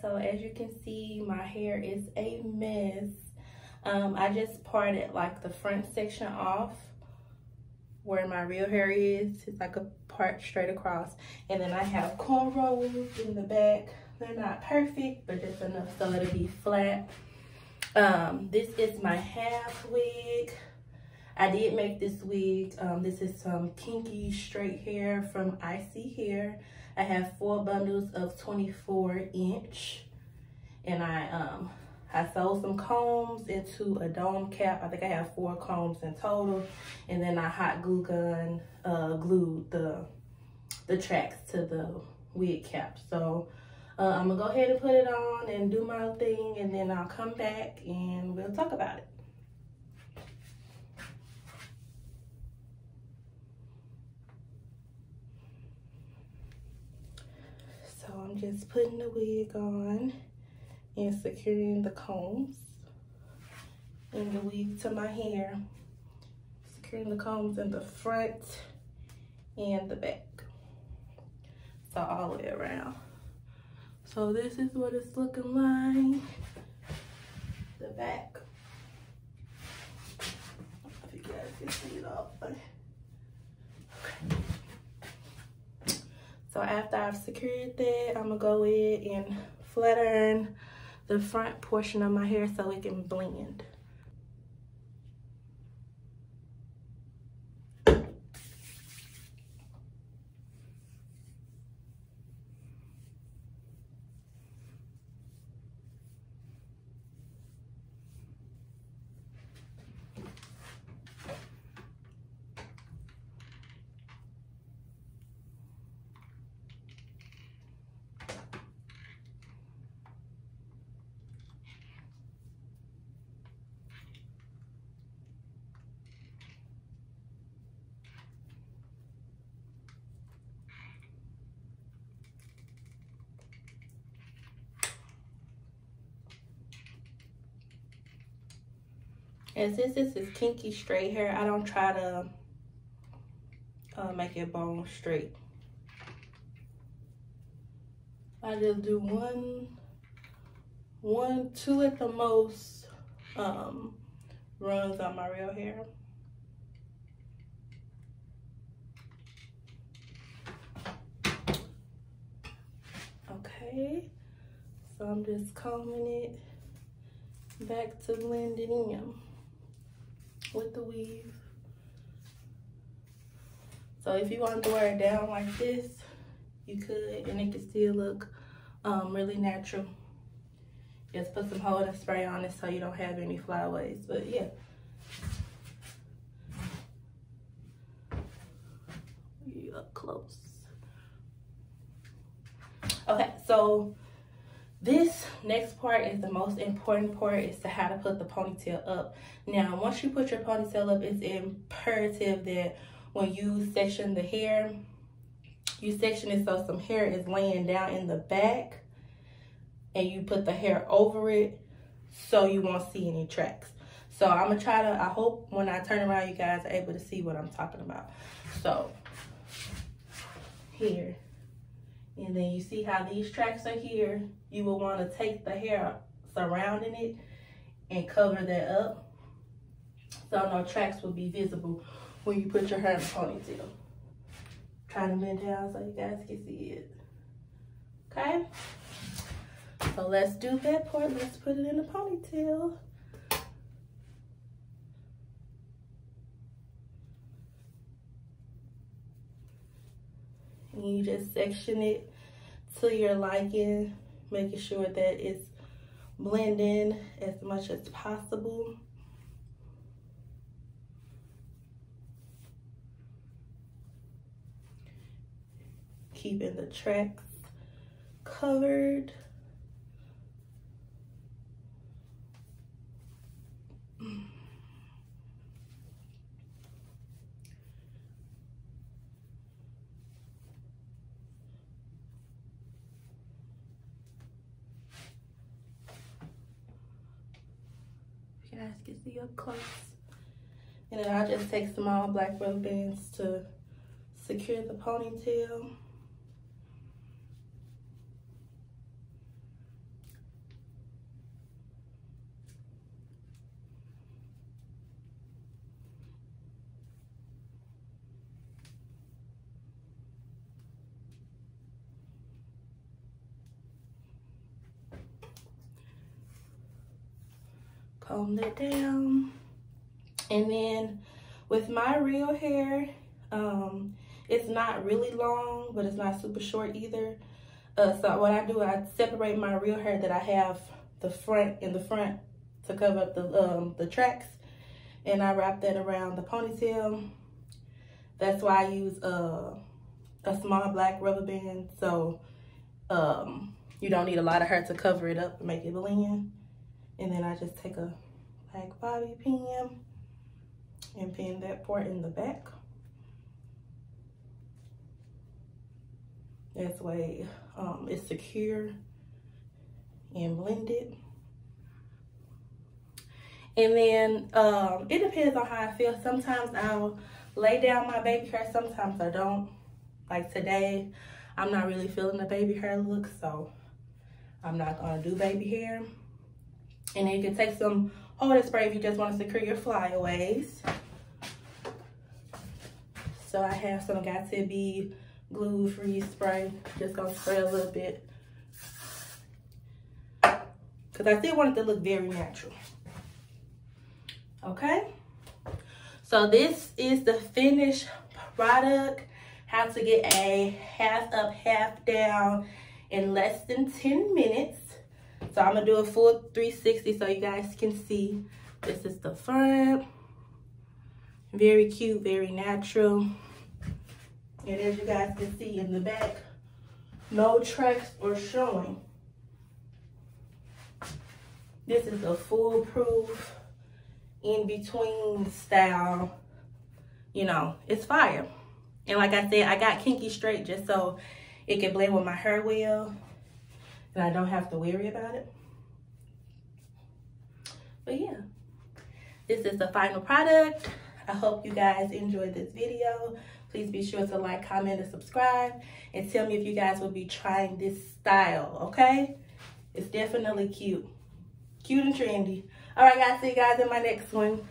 so as you can see my hair is a mess. Um, I just parted like the front section off where my real hair is. It's like a part straight across. And then I have cornrows in the back. They're not perfect but just enough so it'll be flat. Um, this is my half wig I did make this wig. Um, this is some kinky straight hair from ISEE Hair. I have four bundles of 24 inch. And I um I sewed some combs into a dome cap. I think I have four combs in total. And then I hot glue gun uh, glued the the tracks to the wig cap. So uh, I'm gonna go ahead and put it on and do my thing and then I'll come back and we'll talk about it. Just putting the wig on and securing the combs and the wig to my hair. Securing the combs in the front and the back. So all the way around. So this is what it's looking like. The back. if you guys can see it all. Okay. So after I've secured that, I'm gonna go in and flat the front portion of my hair so it can blend. And since this is kinky straight hair, I don't try to uh, make it bone straight. I just do one, one, two at the most um, runs on my real hair. Okay, so I'm just combing it back to blend it in with the weave. So if you want to wear it down like this, you could, and it can still look um, really natural. Just put some holding spray on it so you don't have any flyaways. But yeah. You up close. Okay, so this next part is the most important part is to how to put the ponytail up. Now, once you put your ponytail up, it's imperative that when you section the hair, you section it so some hair is laying down in the back and you put the hair over it so you won't see any tracks. So I'm gonna try to, I hope when I turn around, you guys are able to see what I'm talking about. So here, and then you see how these tracks are here. You will want to take the hair surrounding it and cover that up. So no tracks will be visible when you put your hair in a ponytail. Trying to bend down so you guys can see it. Okay? So let's do that part. Let's put it in a ponytail. And you just section it to your liking, making sure that it's blending as much as possible. Keeping the tracks covered. guys can see up close. And then I'll just take small black rubber bands to secure the ponytail. Comb that down. And then with my real hair, um, it's not really long, but it's not super short either. Uh, so what I do, I separate my real hair that I have the front in the front to cover up the um, the tracks, and I wrap that around the ponytail. That's why I use uh, a small black rubber band, so um, you don't need a lot of hair to cover it up and make it blend. And then I just take a black bobby pin and pin that part in the back. This way um, it's secure and blended. And then um, it depends on how I feel. Sometimes I'll lay down my baby hair. Sometimes I don't. Like today, I'm not really feeling the baby hair look. So I'm not to do baby hair. And then you can take some holding spray if you just want to secure your flyaways. So I have some Got2b glue free spray. Just gonna spray a little bit. Cause I still want it to look very natural. Okay. So this is the finished product. How to get a half up, half down in less than 10 minutes. So I'm gonna do a full 360 so you guys can see. This is the front. Very cute, very natural. And as you guys can see in the back, no tracks or showing. This is a foolproof in between style. You know, it's fire. And like I said, I got kinky straight just so it can blend with my hair well. And I don't have to worry about it. But yeah, this is the final product. I hope you guys enjoyed this video. Please be sure to like, comment, and subscribe. And tell me if you guys will be trying this style, okay? It's definitely cute. Cute and trendy. All right, guys. See you guys in my next one.